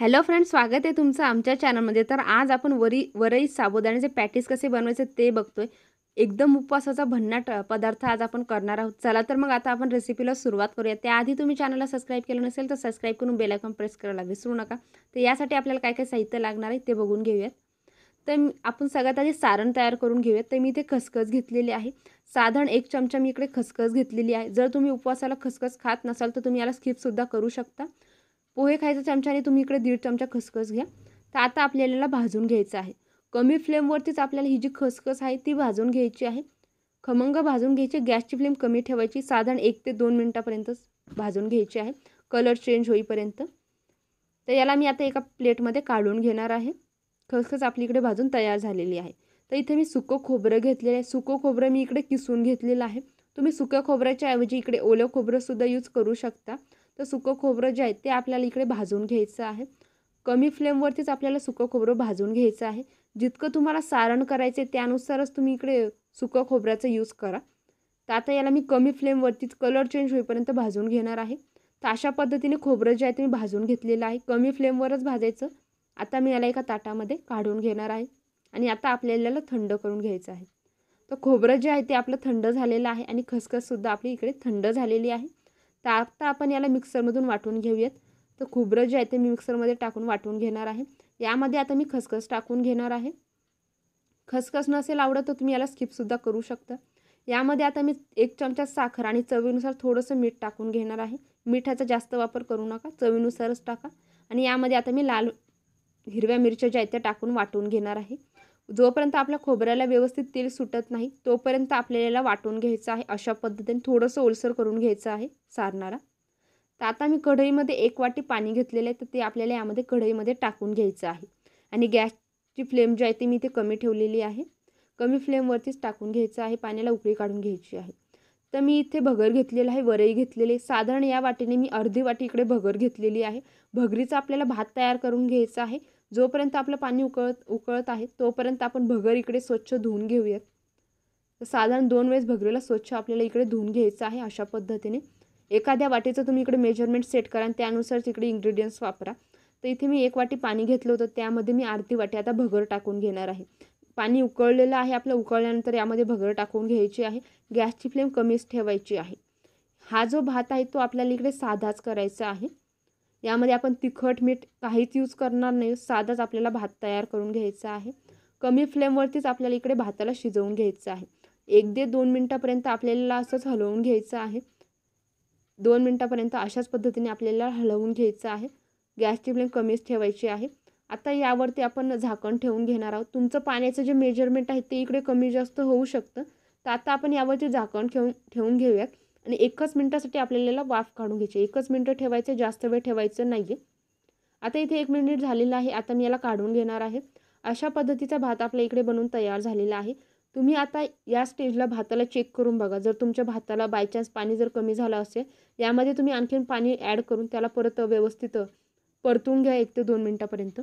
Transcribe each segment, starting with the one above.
Hello friend स्वागत आहे तुमचं आमच्या चॅनलमध्ये. तर आज आपण वरी वरई साबुदाण्याचे पॅटीस कसे बनवायचे ते बघतोय. एकदम उपवासाचा भन्नाट पदार्थ आज आपण करणार आहोत. चला तर मग आता आपण रेसिपीला सुरुवात करूया. त्याआधी तुम्ही चॅनलला सबस्क्राईब केलं नसेल तर सबस्क्राईब करून बेलायकॉन प्रेस करायला विसरू नका. तर यासाठी आपल्याला काय काय साहित्य लागणार आहे ते बघून घेऊयात. तर आपण सगळ्यात आधी सारण तयार करून घेऊयात. तर मी इथे खसखस घेतलेली आहे. साधारण एक चमचा मी इकडे खसखस घेतलेली आहे. जर तुम्ही उपवासाला खसखस खात नसाल तर तुम्ही याला स्किपसुद्धा करू शकता. पोहे खायच्या चमच्याने तुम्ही इकडे दीड चमचा खसखस घ्या. तर आता आपल्याला भाजून घ्यायचं आहे. कमी फ्लेमवरतीच आपल्याला ही जी खसखस आहे ती भाजून घ्यायची आहे. खमंग भाजून घ्यायची गॅसची फ्लेम कमी ठेवायची साधारण एक ते दोन मिनटापर्यंतच भाजून घ्यायची आहे. कलर चेंज होईपर्यंत. तर याला मी आता एका प्लेटमध्ये काढून घेणार आहे. खसखस आपली इकडे भाजून तयार झालेली आहे. तर इथे मी सुकं खोबरं घेतलेलं आहे. सुकं खोबरं मी इकडे किसून घेतलेलं आहे. तुम्ही सुक्या खोबऱ्याच्या ऐवजी इकडे ओलं खोबरंसुद्धा यूज करू शकता. तर सुकं खोबरं जे आहे ते आपल्याला इकडे भाजून घ्यायचं आहे. कमी फ्लेमवरतीच आपल्याला सुकं खोबरं भाजून घ्यायचं आहे. जितकं तुम्हाला सारण करायचं आहे त्यानुसारच तुम्ही इकडे सुकं खोबऱ्याचा यूज करा. तर आता याला मी कमी फ्लेमवरतीच कलर चेंज होईपर्यंत भाजून घेणार आहे. तर अशा पद्धतीने खोबरं जे आहे ते मी भाजून घेतलेलं आहे. कमी फ्लेमवरच भाजायचं. आता मी याला एका ताटामध्ये काढून घेणार आहे. आणि आता आपल्याला थंड करून घ्यायचं आहे. तर खोबरं जे आहे ते आपलं थंड झालेलं आहे आणि खसखससुद्धा आपली इकडे थंड झालेली आहे. तर आता आपण याला मिक्सरमधून वाटून घेऊयात. तर खोबरं जे आहे ते मी मिक्सरमध्ये टाकून वाटून घेणार आहे. यामध्ये आता मी खसखस टाकून घेणार आहे. खसखस नसेल आवडत तर तुम्ही याला स्किपसुद्धा करू शकता. यामध्ये आता मी एक चमचा साखर आणि चवीनुसार थोडंसं मीठ टाकून घेणार आहे. मिठाचा जास्त वापर करू नका. चवीनुसारच टाका. आणि यामध्ये आता मी लाल हिरव्या मिरच्या ज्या आहेत त्या टाकून वाटून घेणार आहे. जोपर्यंत आपल्या खोबऱ्याला व्यवस्थित तेल सुटत नाही तोपर्यंत आपल्याला वाटून घ्यायचं आहे. अशा पद्धतीने थोडंसं ओलसर करून घ्यायचं आहे सारणारा. तर आता मी कढईमध्ये एक वाटी पाणी घेतलेलं आहे तर ते आपल्याला यामध्ये कढईमध्ये टाकून घ्यायचं आहे. आणि गॅसची फ्लेम जी आहे ती मी इथे कमी ठेवलेली आहे. कमी फ्लेमवरतीच टाकून घ्यायचं आहे पाण्याला उकळी काढून घ्यायची आहे. तर मी इथे भगर घेतलेलं आहे वरई घेतलेली साधारण या वाटीने मी अर्धी वाटी इकडे भगर घेतलेली आहे. भगरीचा आपल्याला भात तयार करून घ्यायचा आहे. जोपर्यंत आपलं पाणी उकळत उकळत आहे तोपर्यंत आपण भगर इकडे स्वच्छ धुवून घेऊयात. तर साधारण दोन वेळेस भगरीला स्वच्छ आपल्याला इकडे धुवून घ्यायचं आहे अशा पद्धतीने. एखाद्या वाटीचं तुम्ही इकडे मेजरमेंट सेट करा आणि त्यानुसार तिकडे इंग्रेडियंट्स वापरा. तर इथे मी एक वाटी पाणी घेतलं होतं त्यामध्ये मी अर्धी वाटी आता भगर टाकून घेणार आहे. पाणी उकळलेलं आहे आपलं उकळल्यानंतर यामध्ये भगर टाकून घ्यायची आहे. गॅसची फ्लेम कमीच ठेवायची आहे. हा जो भात आहे तो आपल्याला इकडे साधाच करायचा आहे. यामध्ये आपण तिखट मीठ काहीच यूज करणार नाही. साधाच आपल्याला भात तयार करून घ्यायचा आहे. कमी फ्लेमवरतीच आपल्याला इकडे भाताला शिजवून घ्यायचं आहे. एक ते दोन मिनटापर्यंत आपल्याला असंच हलवून घ्यायचं आहे. दोन मिनटापर्यंत अशाच पद्धतीने आपल्याला हलवून घ्यायचं आहे. गॅसची फ्लेम कमीच ठेवायची आहे. आता यावरती आपण झाकण ठेवून घेणार आहोत. तुमचं पाण्याचं जे मेजरमेंट आहे ते इकडे कमी जास्त होऊ शकतं. तर आता आपण यावरती झाकण ठेवून ठेवून घेऊयात. आणि एकच मिनटासाठी आपल्याला वाफ काढून घ्यायची एकच मिनटं ठेवायचं जास्त वेळ ठेवायचं नाही आहे आता इथे एक मिनिट झालेलं आहे आता मी याला काढून घेणार आहे. अशा पद्धतीचा भात आपल्या इकडे बनवून तयार झालेला आहे. तुम्ही आता या स्टेजला भाताला चेक करून बघा. जर तुमच्या भाताला बायचान्स पाणी जर कमी झालं असेल यामध्ये तुम्ही आणखीन पाणी ॲड करून त्याला परत व्यवस्थित परतून घ्या एक ते दोन मिनटापर्यंत.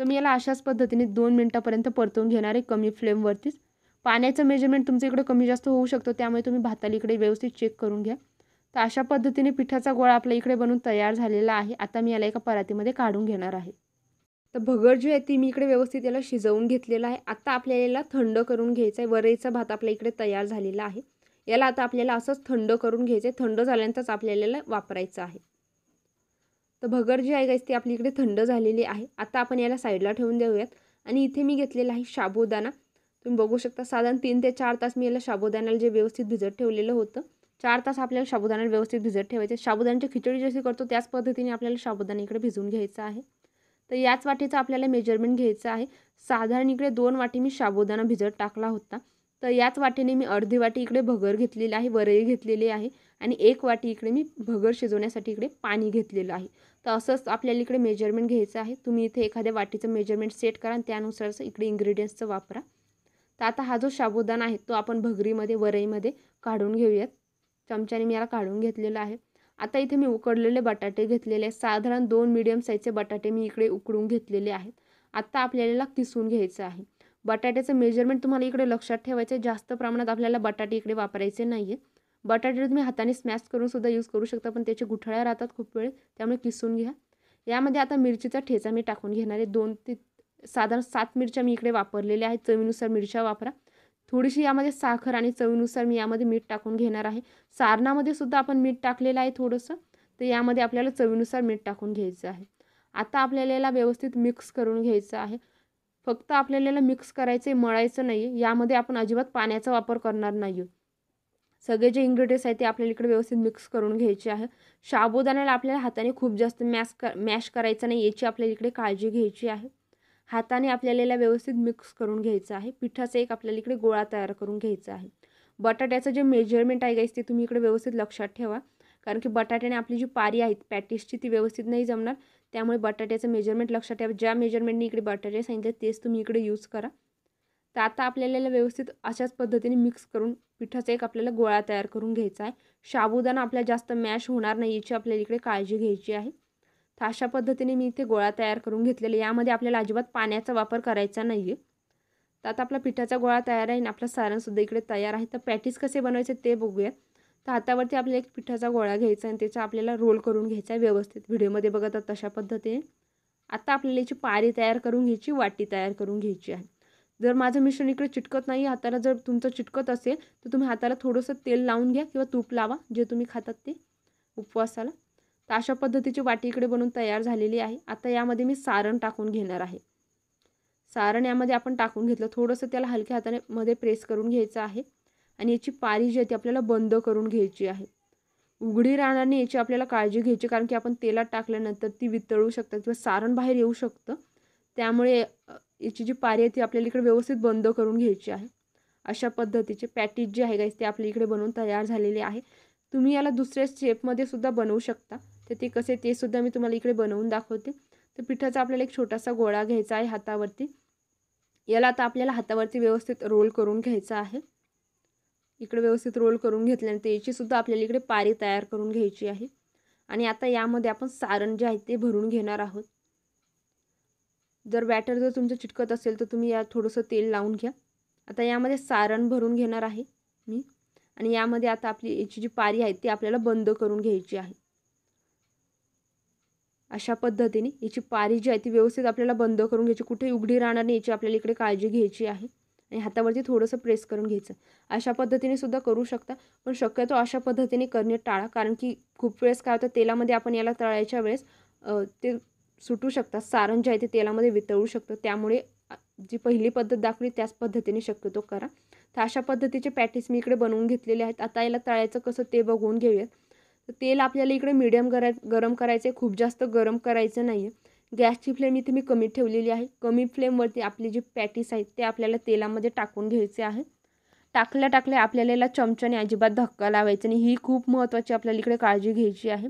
तर मी याला अशाच पद्धतीने दोन मिनटापर्यंत परतून घेणार आहे कमी फ्लेमवरतीच पाण्याचं मेजरमेंट तुमच्या इकडं कमी जास्त होऊ शकतो त्यामुळे तुम्ही भाताला इकडे व्यवस्थित चेक करून घ्या. तर अशा पद्धतीने पिठाचा गोळा आपल्या इकडे बनवून तयार झालेला आहे. आता मी याला एका परातीमध्ये काढून घेणार आहे. तर भगर जी आहे ती मी इकडे व्यवस्थित याला शिजवून घेतलेला आहे. आता आपल्याला याला थंड करून घ्यायचं आहे. वरईचा भात आपल्या इकडे तयार झालेला आहे. याला आता आपल्याला असंच थंड करून घ्यायचं आहे. थंड झाल्यानंतरच आपल्याला याला वापरायचं आहे. तर भगर जी आहे गाईस ती आपली इकडे थंड झालेली आहे. आता आपण याला साईडला ठेवून देऊयात. आणि इथे मी घेतलेला आहे साबुदाणा तुम्ही बघू शकता साधारण तीन ते चार तास मी याला साबुदाण्याला जे व्यवस्थित भिजत ठेवलेलं होतं चार तास आपल्याला साबुदाण्याला व्यवस्थित भिजत ठेवायचे. साबुदाण्याची खिचडी जशी करतो त्याच पद्धतीने आपल्याला साबुदाणा इकडे भिजवून घ्यायचा आहे. तर याच वाटीचं आपल्याला मेजरमेंट घ्यायचं आहे. साधारण इकडे दोन वाटी मी साबुदाणा भिजत टाकला होता. तर याच वाटीने मी अर्धी वाटी इकडे भगर घेतलेली आहे वरई घेतलेली आहे आणि एक वाटी इकडे मी भगर शिजवण्यासाठी इकडे पाणी घेतलेलं आहे. तर असंच आपल्याला इकडे मेजरमेंट घ्यायचं आहे. तुम्ही इथे एखाद्या वाटीचं मेजरमेंट सेट करा आणि त्यानुसारच इकडे इंग्रेडियंट्सचं वापरा. तर आता हा जो साबुदाणा आहे तो आपण भगरीमध्ये वरईमध्ये काढून घेऊयात. चमच्याने मी याला काढून घेतलेला आहे. आता इथे मी उकडलेले बटाटे घेतलेले आहेत. साधारण दोन मिडियम साईजचे बटाटे मी इकडे उकडून घेतलेले आहेत. आत्ता आपल्याला किसून घ्यायचं आहे. बटाट्याचं मेजरमेंट तुम्हाला इकडे लक्षात ठेवायचं आहे जास्त प्रमाणात आपल्याला बटाटे इकडे वापरायचे नाही आहे बटाटे तुम्ही हाताने स्मॅश करून सुद्धा यूज करू शकता पण त्याचे गुठळ्या राहतात खूप वेळ त्यामुळे किसून घ्या. यामध्ये आता मिरचीचा ठेचा मी टाकून घेणार आहे. दोन ते साधारण सात मिरच्या मी इकडे वापरलेल्या आहेत. चवीनुसार मिरच्या वापरा. थोडीशी यामध्ये साखर आणि चवीनुसार मी यामध्ये मीठ टाकून घेणार आहे. सारणामध्ये सुद्धा आपण मीठ टाकलेलं आहे थोडंसं. तर यामध्ये आपल्याला चवीनुसार मीठ टाकून घ्यायचं आहे. आता आपल्याला याला व्यवस्थित मिक्स करून घ्यायचं आहे. फक्त आपल्याला याला मिक्स करायचं आहे मळायचं नाही आहे यामध्ये आपण अजिबात पाण्याचा वापर करणार नाही सगळे जे इन्ग्रेडियंट्स आहेत ते आपल्याला इकडे व्यवस्थित मिक्स करून घ्यायचे आहे. शाबुदाण्याला आपल्याला हाताने खूप जास्त मॅश क मॅश करायचं नाही याची आपल्याला इकडे काळजी घ्यायची आहे. हाताने आपल्याला व्यवस्थित मिक्स करून घ्यायचं आहे. पिठाचा एक आपल्याला इकडे गोळा तयार करून घ्यायचा आहे. बटाट्याचं जे मेजरमेंट आहे गाईस ते तुम्ही इकडे व्यवस्थित लक्षात ठेवा. कारण की बटाट्याने आपली जी पारी आहेत पॅटिसची ती व्यवस्थित नाही जमणार. त्यामुळे बटाट्याचं मेजरमेंट लक्षात ठेवा. ज्या मेजरमेंटने इकडे बटाटे सांगितले तेच तुम्ही इकडे यूज करा. तर आता आपल्याला व्यवस्थित अशाच पद्धतीने मिक्स करून पिठाचा एक आपल्याला गोळा तयार करून घ्यायचा आहे. शाबुदाना आपल्या जास्त मॅश होणार नाही याची आपल्याला इकडे काळजी घ्यायची आहे. तर अशा पद्धतीने मी इथे गोळा तयार करून घेतलेला यामध्ये आपल्याला अजिबात पाण्याचा वापर करायचा नाही आहे तर आता आपला पिठाचा गोळा तयार आहे आणि आपला सारणसुद्धा इकडे तयार आहे. तर पॅटीस कसे बनवायचे ते बघूया. तर हातावरती आपल्याला एक पिठाचा गोळा घ्यायचा आणि त्याचा आपल्याला रोल करून घ्यायचा आहे व्यवस्थित. व्हिडिओमध्ये बघत तशा पद्धतीने. आता आपल्याला याची पारी तयार करून घ्यायची वाटी तयार करून घ्यायची आहे. जर माझं मिश्रण इकडे चिटकत नाही हाताला जर तुमचं चिटकत असेल तर तुम्ही हाताला थोडंसं तेल लावून घ्या किंवा तूप लावा जे तुम्ही खातात ते. उपवासाला. तर अशा पद्धतीची वाटी इकडे बनवून तयार झालेली आहे. आता यामध्ये मी सारण टाकून घेणार आहे. सारण यामध्ये आपण टाकून घेतलं. थोडंसं त्याला हलक्या हाताने मध्ये प्रेस करून घ्यायचं आहे. आणि याची पारी जी आहे ती आपल्याला बंद करून घ्यायची आहे. उघडी राहण्याने याची आपल्याला काळजी घ्यायची कारण की आपण तेलात टाकल्यानंतर ती वितळू शकतात किंवा सारण बाहेर येऊ शकतं. त्यामुळे याची जी पारी आहे ती आपल्याला इकडे व्यवस्थित बंद करून घ्यायची आहे. अशा पद्धतीचे पॅटीज जे आहे गाईस ते आपल्या इकडे बनवून तयार झालेले आहे. तुम्ही याला दुसऱ्या शेपमध्ये सुद्धा बनवू शकता. तर ते कसे ते सुद्धा मी तुम्हाला इकडे बनवून दाखवते. तर पिठाचा आपल्याला एक छोटासा गोळा घ्यायचा आहे हातावरती. याला आता आपल्याला हातावरती व्यवस्थित रोल करून घ्यायचा आहे. इकडे व्यवस्थित रोल करून घेतल्यानंतर याची सुद्धा आपल्याला इकडे पारी तयार करून घ्यायची आहे. आणि आता यामध्ये आपण सारण जे आहे ते भरून घेणार आहोत. जर बॅटर जर तुमचं चिटकत असेल तर तुम्ही या थोडंसं तेल लावून घ्या. आता यामध्ये सारण भरून घेणार आहे मी. आणि यामध्ये आता आपली याची जी पारी आहे ती आपल्याला बंद करून घ्यायची आहे. अशा पद्धतीने याची पारी जी आहे ती व्यवस्थित आपल्याला बंद करून घ्यायची. कुठे उघडी राहणार नाही याची आपल्याला इकडे काळजी घ्यायची आहे. आणि हातावरती थोडंसं प्रेस करून घ्यायचं. अशा पद्धतीने सुद्धा करू शकता. पण शक्यतो अशा पद्धतीने करणे टाळा. कारण की खूप वेळेस काय होतं तेलामध्ये आपण याला तळायच्या वेळेस ते सुटू शकतात. सारण जे आहे ते तेलामध्ये वितळू शकतं. त्यामुळे जी पहिली पद्धत दाखवली त्याच पद्धतीने शक्यतो करा. तर अशा पद्धतीचे पॅटीस मी इकडे बनवून घेतलेले आहेत. आता याला तळायचं कसं ते बघून घेऊयात. तर तेल आपल्याला इकडे मिडियम गरा गरम करायचं आहे खूप जास्त गरम करायचं नाही आहे गॅसची फ्लेम इथे मी कमी ठेवलेली आहे. कमी फ्लेमवरती आपली जी पॅटीस आहेत ते आपल्याला तेलामध्ये टाकून घ्यायचे आहे. टाकल्या टाकल्या आपल्याला याला चमच्याने अजिबात धक्का लावायचा आणि ही खूप महत्त्वाची आपल्याला इकडे काळजी घ्यायची आहे.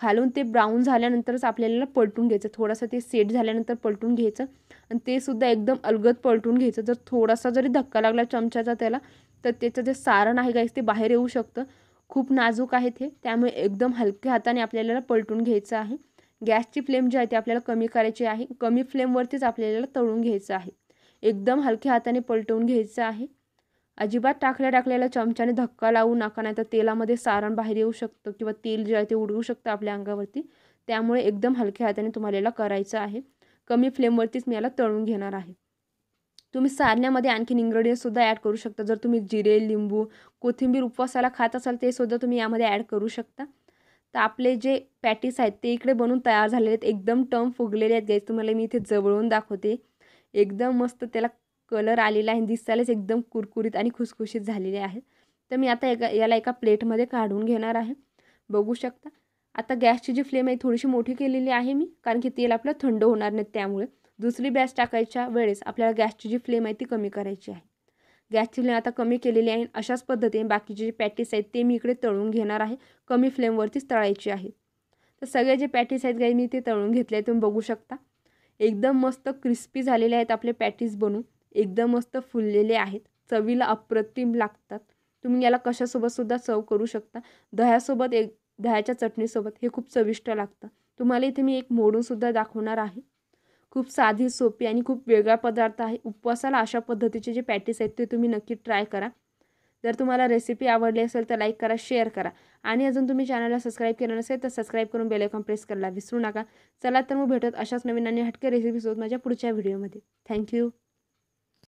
खालून ते ब्राऊन झाल्यानंतरच आपल्याला पलटून घ्यायचं. थोडासा ते सेट झाल्यानंतर पलटून घ्यायचं. आणि ते सुद्धा एकदम अलगद पलटून घ्यायचं. जर थोडासा जरी धक्का लागला चमच्याचा त्याला तर त्याचं जे सारण आहे गाईस ते बाहेर येऊ शकतं. खूप नाजूक आहे ते त्यामुळे एकदम हलक्या हाताने आपल्याला पलटून घ्यायचं आहे. गॅसची फ्लेम जी आहे ती आपल्याला कमी करायची आहे. कमी फ्लेमवरतीच आपल्याला तळून घ्यायचं आहे. एकदम हलक्या हाताने पलटवून घ्यायचं आहे. अजिबात टाकल्या टाकलेल्या चमच्याने धक्का लावू नका नाही तर तेलामध्ये सारण बाहेर येऊ शकतं किंवा तेल जे आहे ते उडवू शकतं आपल्या अंगावरती. त्यामुळे एकदम हलक्या हाताने तुम्हाला याला करायचं आहे. कमी फ्लेमवरतीच मी याला तळून घेणार आहे. तुम्ही सारण्यामध्ये आणखीन इन्ग्रेडियंटसुद्धा ॲड करू शकता. जर तुम्ही जिरे लिंबू कोथिंबीर उपवासाला खात असाल ते सुद्धा तुम्ही यामध्ये ॲड करू शकता. तर आपले जे पॅटीस आहेत ते इकडे बनून तयार झालेले आहेत. एकदम टर्म फुगलेले आहेत. गाईज तुम्हाला मी इथे जवळून दाखवते. एकदम मस्त त्याला कलर आलेला आहे दिसायलाच एकदम कुरकुरीत आणि खुसखुशीत झालेले आहेत. तर मी आता एका याला एका प्लेटमध्ये काढून घेणार आहे. बघू शकता. आता गॅसची जी फ्लेम आहे थोडीशी मोठी केलेली आहे मी कारण की तेल आपलं थंड होणार नाही त्यामुळे. दुसरी गॅस टाकायच्या वेळेस आपल्याला गॅसची जी फ्लेम आहे ती कमी करायची आहे. गॅसची फ्लेम आता कमी केलेली आहे अशाच पद्धतीने बाकीचे जे पॅटीस आहेत ते मी इकडे तळून घेणार आहे. कमी फ्लेमवरतीच तळायची आहे. तर सगळे जे पॅटीस आहेत गाई मी ते तळून घेतले तुम्ही बघू शकता. एकदम मस्त क्रिस्पी झालेले आहेत आपले पॅटीस बनून. एकदम मस्त फुललेले आहेत. चवीला अप्रतिम लागतात. तुम्ही याला कशासोबतसुद्धा सर्व करू शकता. दह्यासोबत एक दह्याच्या चटणीसोबत हे खूप चविष्ट लागतं. तुम्हाला इथे मी एक मोडूनसुद्धा दाखवणार आहे. खूप साधी सोपी आणि खूप वेगळा पदार्थ आहे. उपवासाला अशा पद्धतीचे जे पॅटीस आहेत ते तुम्ही नक्की ट्राय करा. जर तुम्हाला रेसिपी आवडली असेल तर लाईक करा शेअर करा. आणि अजून तुम्ही चॅनलला सबस्क्राईब केलं नसेल तर सबस्क्राईब करून बेल प्रेस करायला विसरू नका. चला तर मग भेटत अशाच नवीन आणि हटके रेसिपीसोबत माझ्या पुढच्या व्हिडिओमध्ये थँक्यू